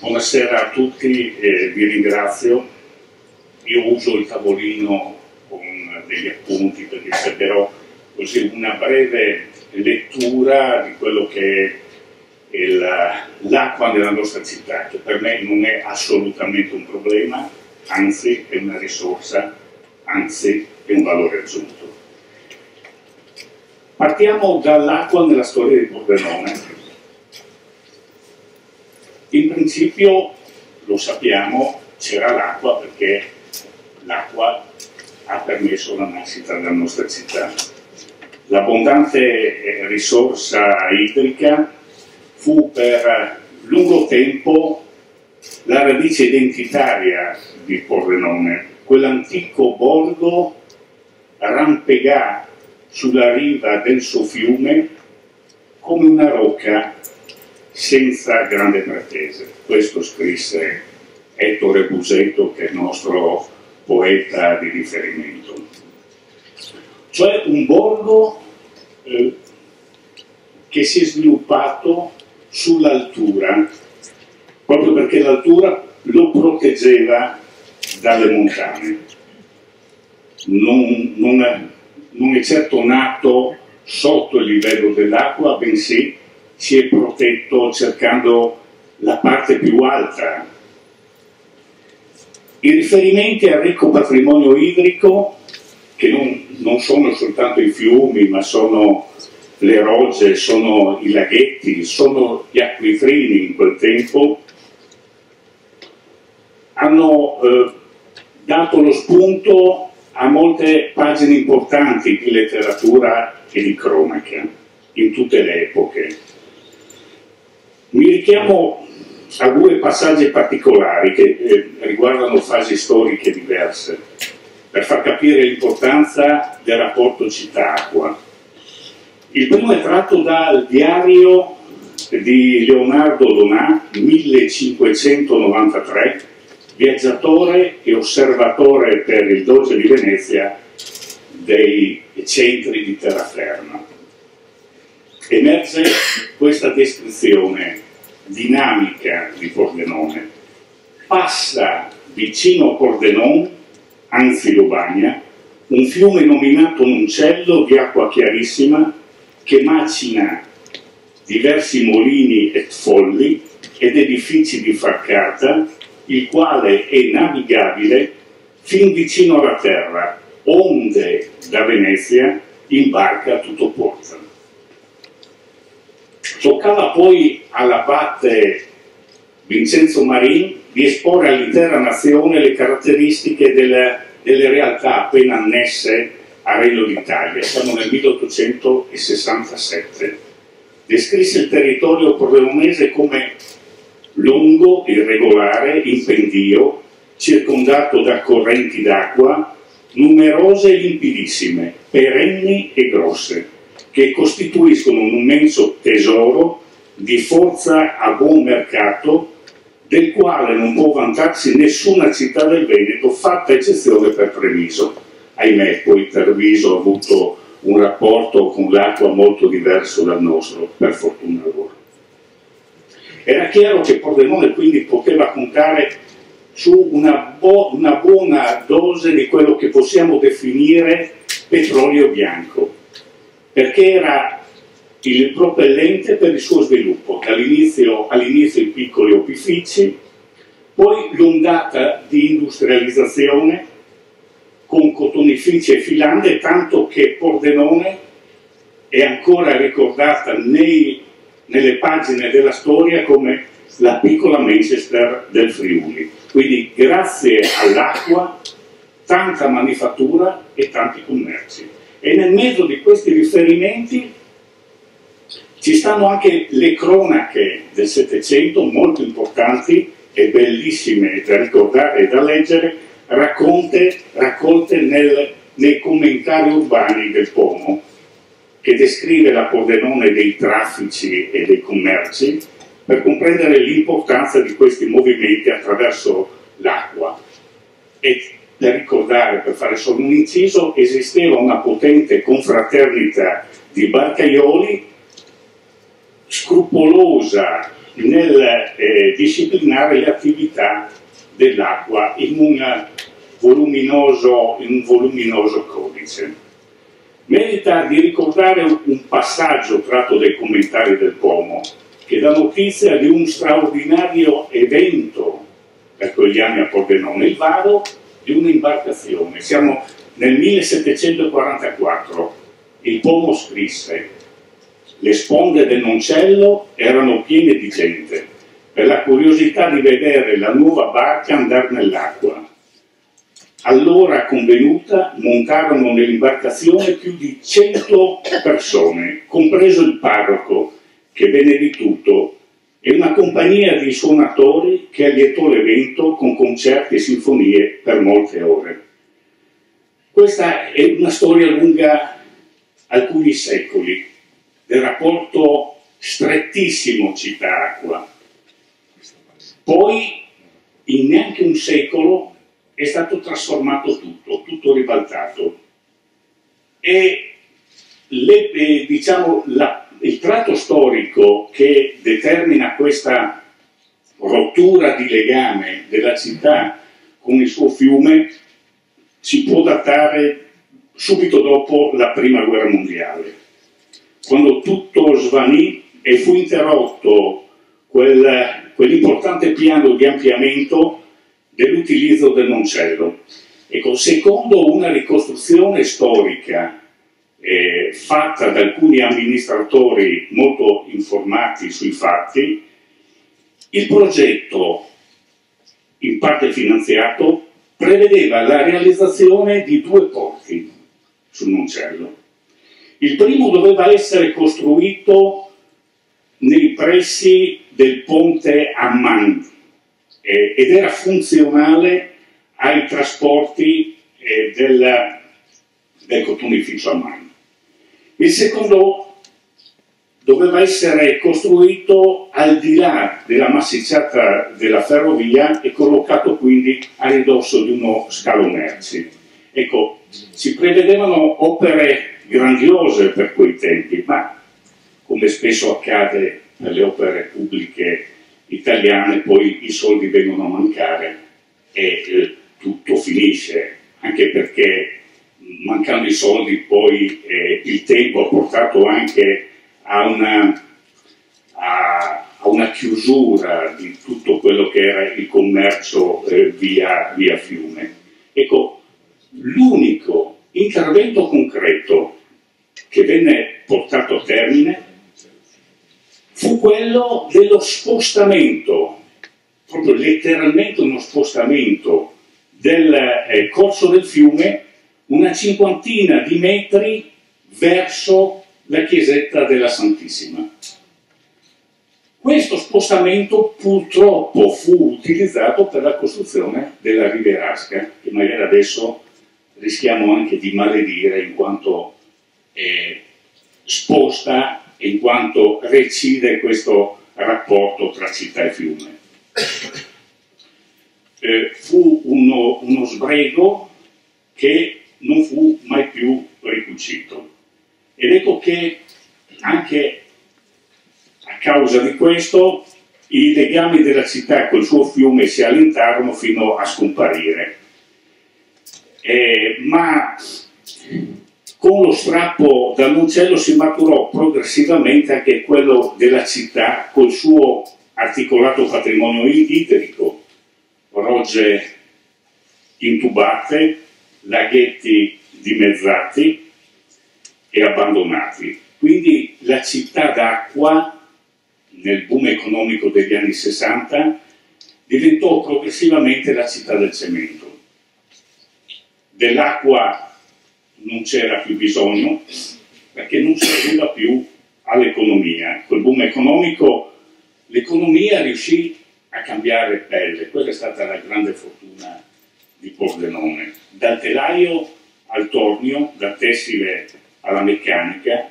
Buonasera a tutti, eh, vi ringrazio. Io uso il tavolino con degli appunti perché cercherò così una breve lettura di quello che è l'acqua nella nostra città, che per me non è assolutamente un problema, anzi è una risorsa, anzi è un valore aggiunto. Partiamo dall'acqua nella storia di Pordenone in principio, lo sappiamo, c'era l'acqua perché l'acqua ha permesso la nascita della nostra città. L'abbondante eh, risorsa idrica fu per lungo tempo la radice identitaria di Pordenone. Quell'antico borgo rampegà sulla riva del suo fiume come una rocca senza grande pretese. Questo scrisse Ettore Busetto, che è il nostro poeta di riferimento. Cioè un borgo eh, che si è sviluppato sull'altura, proprio perché l'altura lo proteggeva dalle montagne. Non, non, non è certo nato sotto il livello dell'acqua, bensì si è protetto cercando la parte più alta. I riferimenti al ricco patrimonio idrico, che non, non sono soltanto i fiumi, ma sono le rogge, sono i laghetti, sono gli acquifrini in quel tempo, hanno eh, dato lo spunto a molte pagine importanti di letteratura e di cronaca in tutte le epoche. Mi richiamo a due passaggi particolari che eh, riguardano fasi storiche diverse per far capire l'importanza del rapporto città-acqua. Il primo è tratto dal diario di Leonardo Donà, 1593, viaggiatore e osservatore per il Doge di Venezia dei centri di terraferma emerge questa descrizione dinamica di Pordenone. Passa vicino a Pordenone, anzi lo un fiume nominato Nuncello di acqua chiarissima che macina diversi molini e folli ed edifici di facciata, il quale è navigabile fin vicino alla terra, onde da Venezia in barca tutto porta. Toccava poi all'abate Vincenzo Marin di esporre all'intera nazione le caratteristiche delle, delle realtà appena annesse al Regno d'Italia. Siamo nel 1867. Descrisse il territorio pordenonese come lungo, irregolare, in pendio, circondato da correnti d'acqua, numerose e limpidissime, perenni e grosse che costituiscono un immenso tesoro di forza a buon mercato del quale non può vantarsi nessuna città del Veneto, fatta eccezione per Treviso. Ahimè, poi Treviso ha avuto un rapporto con l'acqua molto diverso dal nostro, per fortuna loro. Era chiaro che Pordenone quindi poteva contare su una, bo una buona dose di quello che possiamo definire petrolio bianco, perché era il propellente per il suo sviluppo, all'inizio, all'inizio i piccoli opifici, poi l'ondata di industrializzazione con cotonifici e filande, tanto che Pordenone è ancora ricordata nei, nelle pagine della storia come la piccola Manchester del Friuli. Quindi grazie all'acqua, tanta manifattura e tanti commerci. E nel mezzo di questi riferimenti ci stanno anche le cronache del Settecento, molto importanti e bellissime da ricordare e da leggere, racconte, raccolte nel, nei commentari urbani del Pomo, che descrive la Pordenone dei traffici e dei commerci, per comprendere l'importanza di questi movimenti attraverso l'acqua. E da ricordare, per fare solo un inciso, esisteva una potente confraternita di barcaioli, scrupolosa nel eh, disciplinare le attività dell'acqua in, in un voluminoso codice. Merita di ricordare un passaggio tratto dai commentari del Pomo, che dà notizia di un straordinario evento da quegli anni a Pordenone, il varo di un'imbarcazione. Siamo nel 1744. Il Pomo scrisse le sponde del Noncello erano piene di gente, per la curiosità di vedere la nuova barca andare nell'acqua. Allora convenuta montarono nell'imbarcazione più di cento persone, compreso il parroco, che venne di tutto, e una compagnia di suonatori che allietò l'evento con concerti e sinfonie per molte ore. Questa è una storia lunga alcuni secoli, del rapporto strettissimo città-acqua. Poi, in neanche un secolo, è stato trasformato tutto, tutto ribaltato. E le, eh, diciamo, la, il tratto storico che determina questa rottura di legame della città con il suo fiume si può datare subito dopo la prima guerra mondiale quando tutto svanì e fu interrotto quel, quell'importante piano di ampliamento dell'utilizzo del Moncello. Ecco, secondo una ricostruzione storica eh, fatta da alcuni amministratori molto informati sui fatti, il progetto, in parte finanziato, prevedeva la realizzazione di due porti sul Moncello il primo doveva essere costruito nei pressi del ponte Amman eh, ed era funzionale ai trasporti eh, del, del cotonificio Amman. Il secondo doveva essere costruito al di là della massicciata della ferrovia e collocato quindi a ridosso di uno scalo merci. Ecco, si prevedevano opere grandiose per quei tempi, ma come spesso accade nelle opere pubbliche italiane, poi i soldi vengono a mancare e eh, tutto finisce, anche perché mancando i soldi poi eh, il tempo ha portato anche a una, a, a una, chiusura di tutto quello che era il commercio eh, via, via fiume. Ecco, l'unico intervento concreto che venne portato a termine fu quello dello spostamento, proprio letteralmente uno spostamento del eh, corso del fiume una cinquantina di metri verso la chiesetta della Santissima. Questo spostamento purtroppo fu utilizzato per la costruzione della Riverasca, che magari adesso rischiamo anche di maledire in quanto eh, sposta in quanto recide questo rapporto tra città e fiume. Eh, fu uno, uno sbrego che non fu mai più ricucito. Ed ecco che anche a causa di questo i legami della città col suo fiume si allentarono fino a scomparire. Eh, ma con lo strappo dall'uccello si maturò progressivamente anche quello della città col suo articolato patrimonio idrico, rogge intubate, laghetti dimezzati e abbandonati. Quindi la città d'acqua, nel boom economico degli anni 60, diventò progressivamente la città del cemento. Dell'acqua non c'era più bisogno perché non serviva più all'economia. Col boom economico l'economia riuscì a cambiare pelle, quella è stata la grande fortuna di Pordenone. Dal telaio al tornio, dal tessile alla meccanica,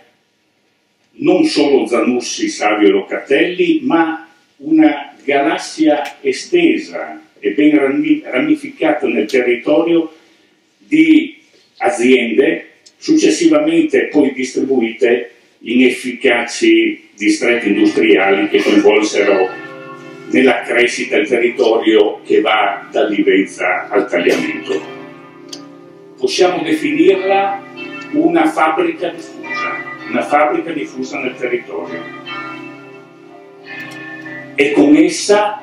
non solo Zanussi, Savio e Locatelli, ma una galassia estesa e ben ramificata nel territorio di aziende successivamente poi distribuite inefficaci distretti industriali che coinvolsero nella crescita il territorio che va dall'Ivenza al tagliamento. Possiamo definirla una fabbrica diffusa, una fabbrica diffusa nel territorio. E con essa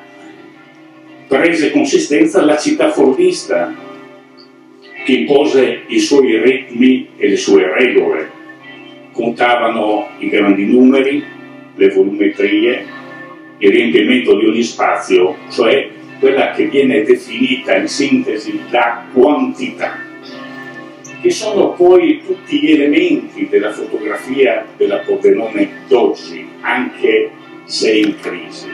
prese consistenza la città fordista, che impose i suoi ritmi e le sue regole. Contavano i grandi numeri, le volumetrie, il riempimento di ogni spazio, cioè quella che viene definita in sintesi la quantità, che sono poi tutti gli elementi della fotografia della Pordenone d'oggi, anche se in crisi.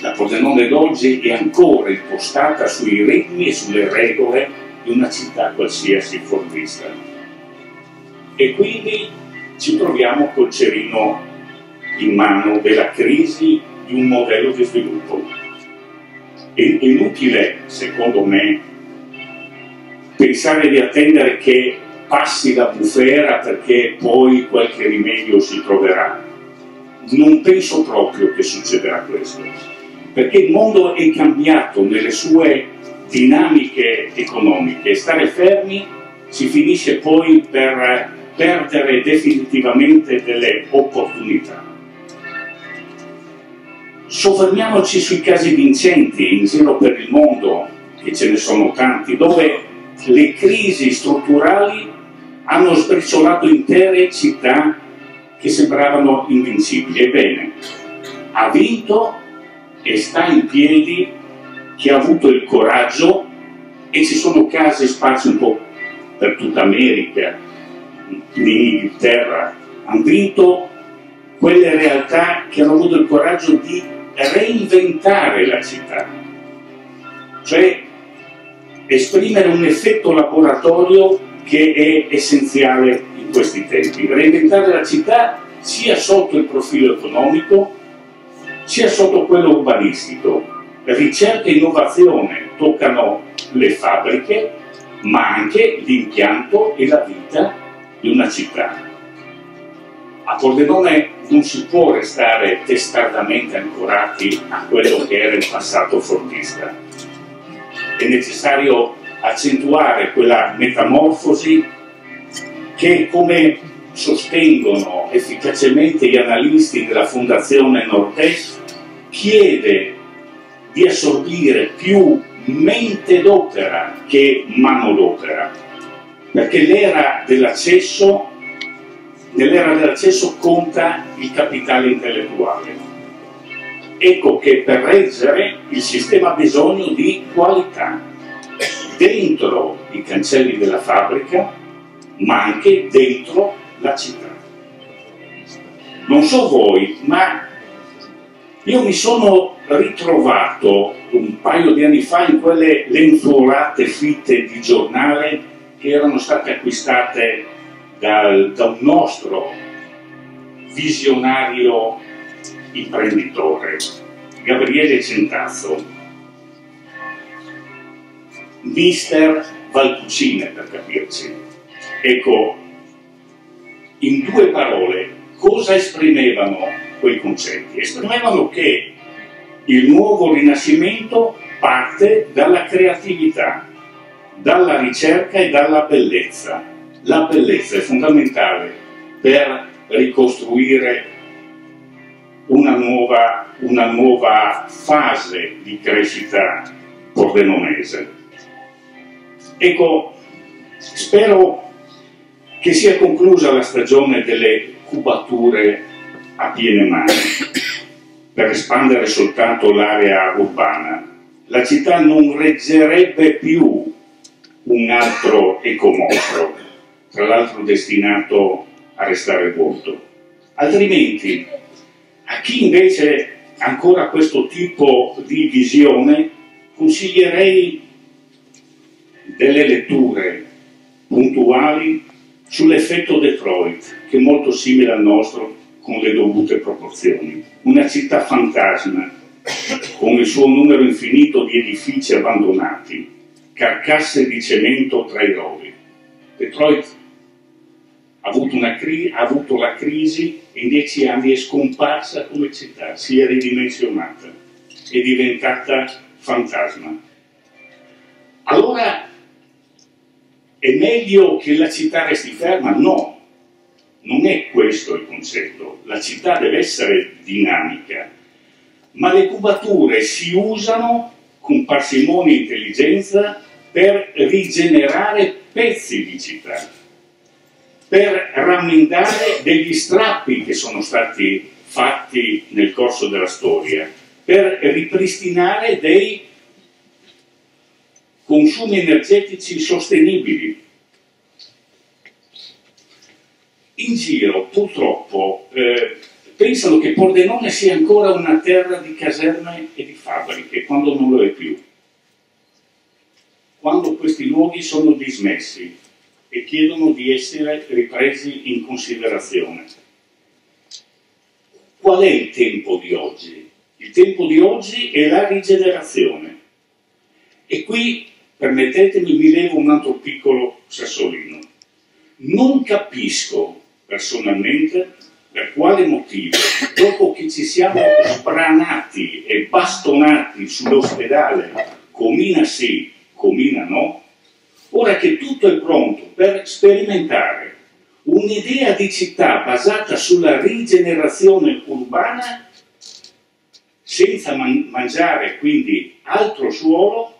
La Pordenone d'oggi è ancora impostata sui ritmi e sulle regole di una città qualsiasi fortista. E quindi ci troviamo col cerino in mano della crisi di un modello di sviluppo. È inutile, secondo me, pensare di attendere che passi la bufera perché poi qualche rimedio si troverà. Non penso proprio che succederà questo, perché il mondo è cambiato nelle sue dinamiche economiche. Stare fermi si finisce poi per perdere definitivamente delle opportunità. Soffermiamoci sui casi vincenti in giro per il mondo, che ce ne sono tanti, dove le crisi strutturali hanno sbriciolato intere città che sembravano invincibili. Ebbene, ha vinto e sta in piedi chi ha avuto il coraggio, e ci sono casi sparsi un po' per tutta America, in Inghilterra, hanno vinto quelle realtà che hanno avuto il coraggio di reinventare la città, cioè esprimere un effetto laboratorio che è essenziale in questi tempi, reinventare la città sia sotto il profilo economico sia sotto quello urbanistico, ricerca e innovazione toccano le fabbriche, ma anche l'impianto e la vita di una città. A Pordenone non si può restare testardamente ancorati a quello che era il passato fordista. È necessario accentuare quella metamorfosi che, come sostengono efficacemente gli analisti della Fondazione Nord-Est, chiede di assorbire più mente d'opera che mano d'opera, perché l'era dell'accesso, nell'era dell'accesso conta il capitale intellettuale. Ecco che per reggere il sistema ha bisogno di qualità, dentro i cancelli della fabbrica, ma anche dentro la città. Non so voi, ma io mi sono ritrovato un paio di anni fa in quelle lenzuolate fitte di giornale che erano state acquistate dal, da un nostro visionario imprenditore, Gabriele Centazzo, mister Valcucine per capirci. Ecco, in due parole, cosa esprimevano quei concetti. Esprimevano che il nuovo rinascimento parte dalla creatività, dalla ricerca e dalla bellezza. La bellezza è fondamentale per ricostruire una nuova, una nuova fase di crescita pordenonese. Ecco, spero che sia conclusa la stagione delle cubature a piene mani per espandere soltanto l'area urbana. La città non reggerebbe più un altro ecomostro, tra l'altro destinato a restare vuoto. Altrimenti, a chi invece ha ancora questo tipo di visione, consiglierei delle letture puntuali sull'effetto Detroit, che è molto simile al nostro, con le dovute proporzioni. Una città fantasma, con il suo numero infinito di edifici abbandonati, carcasse di cemento tra i rovi. Detroit ha avuto ha avuto la crisi in dieci anni è scomparsa come città, si è ridimensionata, è diventata fantasma. Allora è meglio che la città resti ferma? No, non è questo il concetto. La città deve essere dinamica, ma le cubature si usano con parsimonia e intelligenza per rigenerare pezzi di città, per rammendare degli strappi che sono stati fatti nel corso della storia, per ripristinare dei consumi energetici sostenibili. In giro, purtroppo, eh, pensano che Pordenone sia ancora una terra di caserme e di fabbriche, quando non lo è più. Quando questi luoghi sono dismessi e chiedono di essere ripresi in considerazione. Qual è il tempo di oggi? Il tempo di oggi è la rigenerazione. E qui permettetemi, mi levo un altro piccolo sassolino. Non capisco personalmente per quale motivo, dopo che ci siamo sbranati e bastonati sull'ospedale, Comina sì, Comina no, ora che tutto è pronto per sperimentare un'idea di città basata sulla rigenerazione urbana, senza man mangiare quindi altro suolo,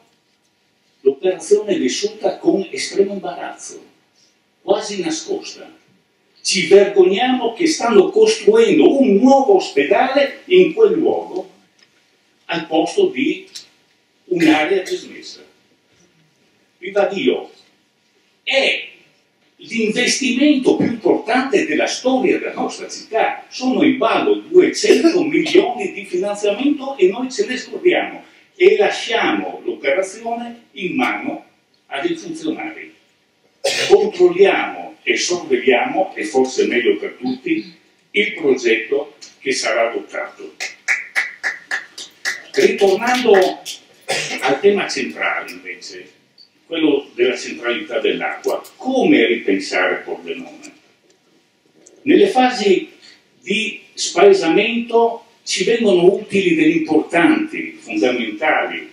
l'operazione è vissuta con estremo imbarazzo, quasi nascosta. Ci vergogniamo che stanno costruendo un nuovo ospedale in quel luogo al posto di un'area dismessa. Viva Dio! È l'investimento più importante della storia della nostra città. Sono in ballo 200 milioni di finanziamento e noi ce ne scordiamo e lasciamo l'operazione in mano a dei funzionari. Controlliamo e sorvegliamo, e forse meglio per tutti, il progetto che sarà adottato. Ritornando al tema centrale invece, quello della centralità dell'acqua, come ripensare Pordenone? Nelle fasi di spaesamento ci vengono utili degli importanti, fondamentali,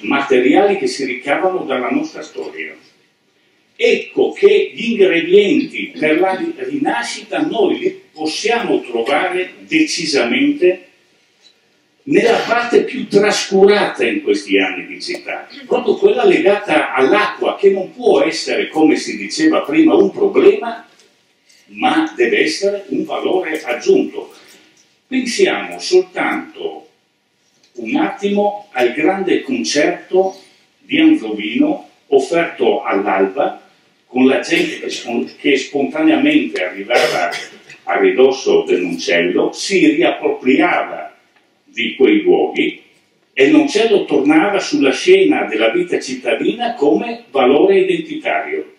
materiali che si ricavano dalla nostra storia. Ecco che gli ingredienti per la rinascita noi li possiamo trovare decisamente nella parte più trascurata in questi anni di città, proprio quella legata all'acqua, che non può essere, come si diceva prima, un problema, ma deve essere un valore aggiunto. Pensiamo soltanto un attimo al grande concerto di Anzovino offerto all'alba con la gente che, spontaneamente arrivava a ridosso del Noncello, si riappropriava di quei luoghi e Noncello tornava sulla scena della vita cittadina come valore identitario.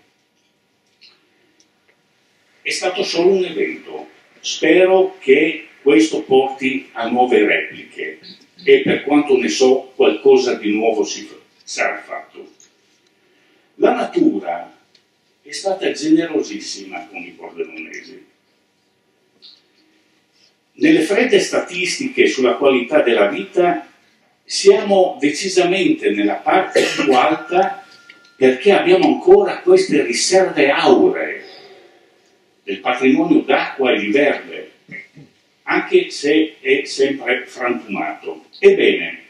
È stato solo un evento. Spero che questo porti a nuove repliche e per quanto ne so qualcosa di nuovo si sarà fatto. La natura è stata generosissima con i pordenonesi. Nelle fredde statistiche sulla qualità della vita siamo decisamente nella parte più alta perché abbiamo ancora queste riserve auree del patrimonio d'acqua e di verde anche se è sempre frantumato. Ebbene,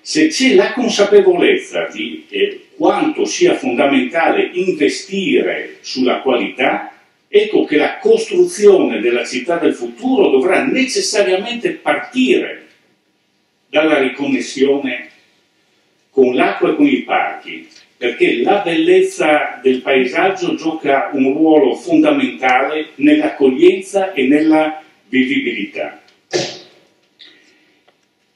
se c'è la consapevolezza di eh, quanto sia fondamentale investire sulla qualità, ecco che la costruzione della città del futuro dovrà necessariamente partire dalla riconnessione con l'acqua e con i parchi, perché la bellezza del paesaggio gioca un ruolo fondamentale nell'accoglienza e nella vivibilità.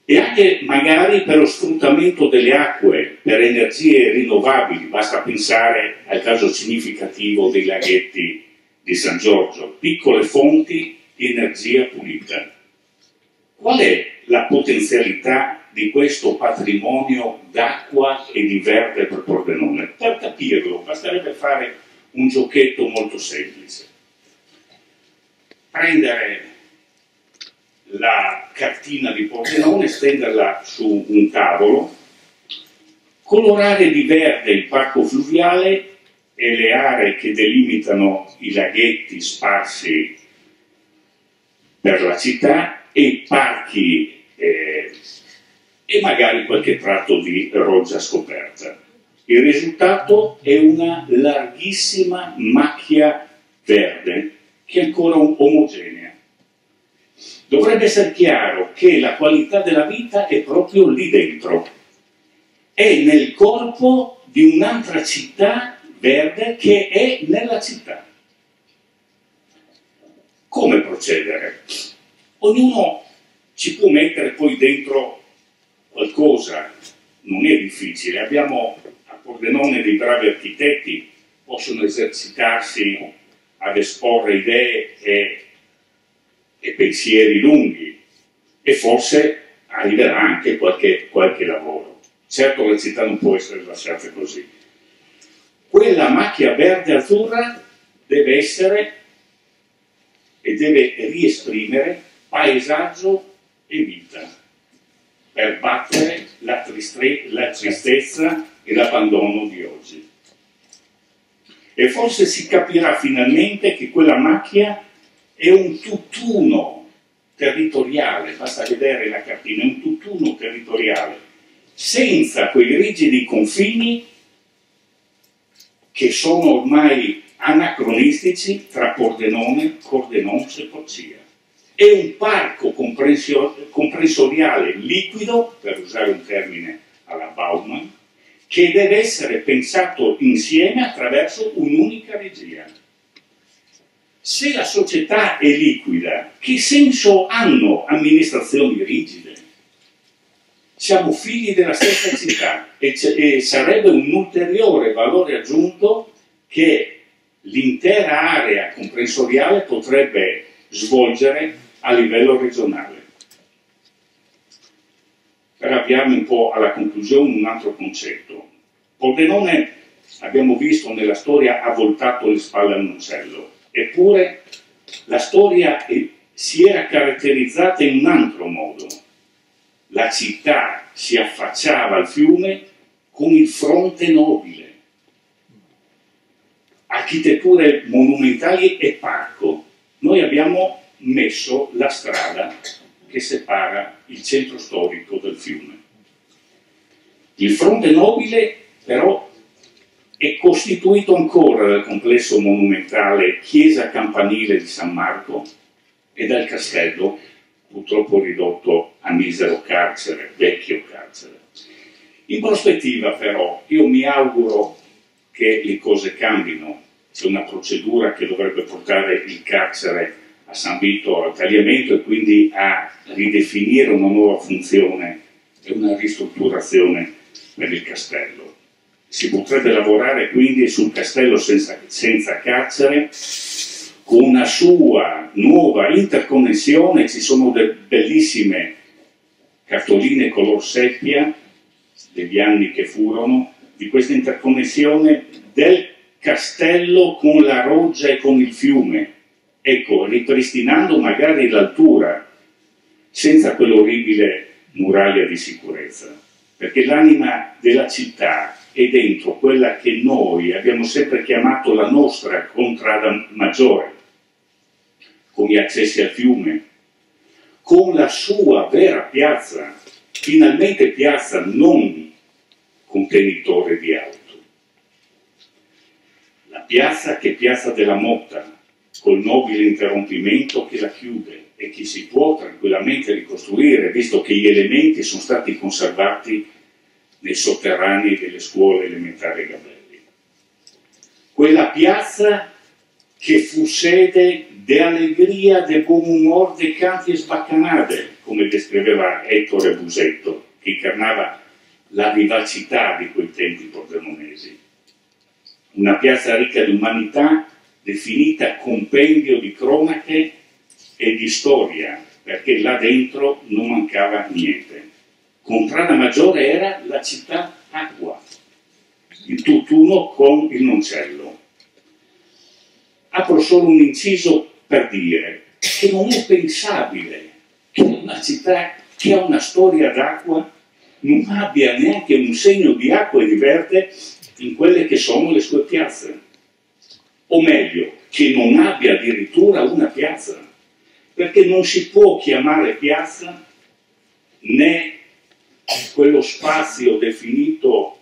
E anche magari per lo sfruttamento delle acque, per energie rinnovabili, basta pensare al caso significativo dei laghetti di San Giorgio, piccole fonti di energia pulita. Qual è la potenzialità di questo patrimonio d'acqua e di verde per Pordenone? Per capirlo basterebbe fare un giochetto molto semplice prendere la cartina di Pordenone, stenderla su un tavolo, colorare di verde il parco fluviale e le aree che delimitano i laghetti sparsi per la città e parchi eh, e magari qualche tratto di roggia scoperta. Il risultato è una larghissima macchia verde che è ancora omogenea. Dovrebbe essere chiaro che la qualità della vita è proprio lì dentro, è nel corpo di un'altra città verde che è nella città. Come procedere? Ognuno ci può mettere poi dentro qualcosa, non è difficile. Abbiamo a Pordenone dei bravi architetti, possono esercitarsi ad esporre idee e, e pensieri lunghi e forse arriverà anche qualche, qualche lavoro. Certo la città non può essere lasciata così. Quella macchia verde-azzurra deve essere e deve riesprimere paesaggio e vita per battere la, la tristezza e l'abbandono di oggi. E forse si capirà finalmente che quella macchia è un tutt'uno territoriale, basta vedere la cartina, è un tutt'uno territoriale, senza quei rigidi confini che sono ormai anacronistici tra Pordenone, Cordenons e Porcia è un parco comprensoriale liquido, per usare un termine alla Bauman, che deve essere pensato insieme attraverso un'unica regia. Se la società è liquida, che senso hanno amministrazioni rigide? Siamo figli della stessa città e, e sarebbe un ulteriore valore aggiunto che l'intera area comprensoriale potrebbe svolgere a livello regionale. Per avviarmi un po' alla conclusione un altro concetto. Pordenone, abbiamo visto nella storia, ha voltato le spalle al Moncello, eppure la storia si era caratterizzata in un altro modo. La città si affacciava al fiume con il fronte nobile, architetture monumentali e parco. Noi abbiamo messo la strada che separa il centro storico del fiume. Il fronte nobile però è costituito ancora dal complesso monumentale chiesa campanile di San Marco e dal castello, purtroppo ridotto a misero carcere, vecchio carcere. In prospettiva però io mi auguro che le cose cambino, c'è una procedura che dovrebbe portare il carcere a San Vito al tagliamento e quindi a ridefinire una nuova funzione e una ristrutturazione per il castello. Si potrebbe lavorare quindi sul castello senza, senza carcere con una sua nuova interconnessione, ci sono delle bellissime cartoline color seppia degli anni che furono, di questa interconnessione del castello con la roggia e con il fiume, ecco, ripristinando magari l'altura, senza quell'orribile muraglia di sicurezza, perché l'anima della città è dentro quella che noi abbiamo sempre chiamato la nostra contrada maggiore, con gli accessi al fiume, con la sua vera piazza, finalmente piazza non contenitore di auto. La piazza che è piazza della Motta, col nobile interrompimento che la chiude e che si può tranquillamente ricostruire, visto che gli elementi sono stati conservati nei sotterranei delle scuole elementari Gabelli. Quella piazza che fu sede de allegria, de buon umor, de canti e sbaccanate, come descriveva Ettore Busetto, che incarnava la vivacità di quei tempi pordemonesi. Una piazza ricca di umanità definita compendio di cronache e di storia, perché là dentro non mancava niente. Contrada maggiore era la città Acqua, il tutt'uno con il noncello. Apro solo un inciso per dire che non è pensabile che una città che ha una storia d'acqua non abbia neanche un segno di acqua e di verde in quelle che sono le sue piazze. O meglio, che non abbia addirittura una piazza, perché non si può chiamare piazza né quello spazio definito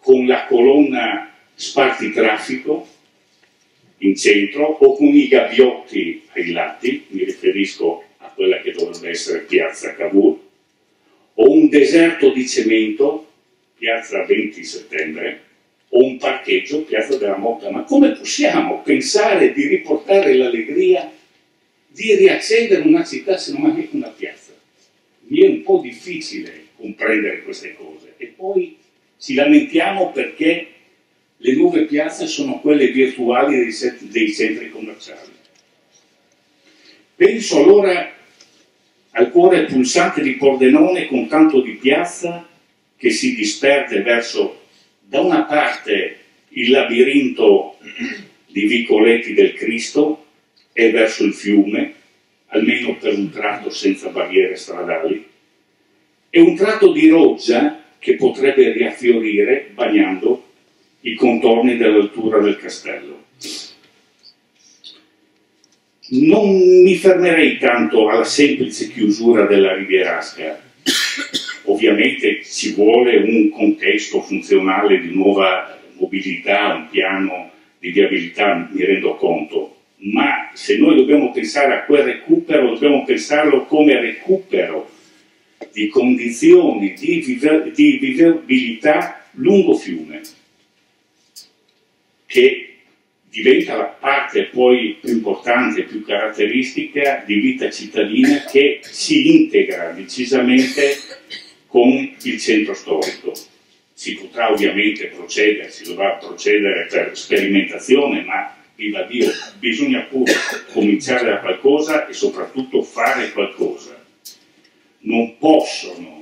con la colonna spartitraffico in centro o con i gabbiotti ai lati, mi riferisco a quella che dovrebbe essere piazza Cavour, o un deserto di cemento, piazza 20 settembre, o un parcheggio, piazza della Motta. Ma come possiamo pensare di riportare l'allegria di riaccendere una città se non avete una piazza? Mi è un po' difficile comprendere queste cose. E poi ci lamentiamo perché le nuove piazze sono quelle virtuali dei, dei centri commerciali. Penso allora al cuore pulsante di Pordenone con tanto di piazza che si disperde verso, da una parte, il labirinto di vicoletti del Cristo e verso il fiume, almeno per un tratto senza barriere stradali, e un tratto di roggia che potrebbe riaffiorire bagnando i contorni dell'altura del castello. Non mi fermerei tanto alla semplice chiusura della Rivierasca. Ovviamente ci vuole un contesto funzionale di nuova mobilità, un piano di viabilità, mi rendo conto, ma se noi dobbiamo pensare a quel recupero, dobbiamo pensarlo come recupero di condizioni di, vive, di vivibilità lungo fiume, che diventa la parte poi più importante, più caratteristica di vita cittadina che si integra decisamente con il centro storico. Si potrà ovviamente procedere, si dovrà procedere per sperimentazione, ma viva Dio, bisogna pure cominciare da qualcosa e soprattutto fare qualcosa non possono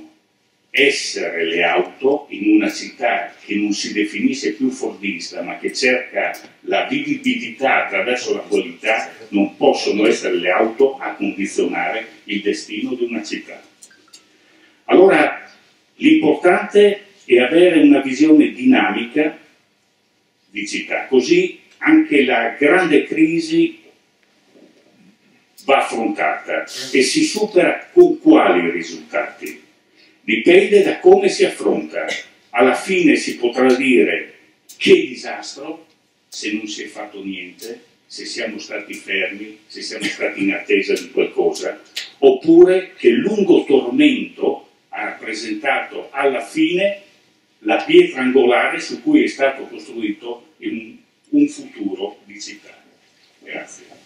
essere le auto in una città che non si definisce più fordista ma che cerca la vivibilità attraverso la qualità, non possono essere le auto a condizionare il destino di una città. Allora l'importante è avere una visione dinamica di città, così anche la grande crisi va affrontata e si supera con quali risultati? Dipende da come si affronta. Alla fine si potrà dire che disastro se non si è fatto niente, se siamo stati fermi, se siamo stati in attesa di qualcosa, oppure che lungo tormento ha rappresentato alla fine la pietra angolare su cui è stato costruito un, un futuro di città. Grazie.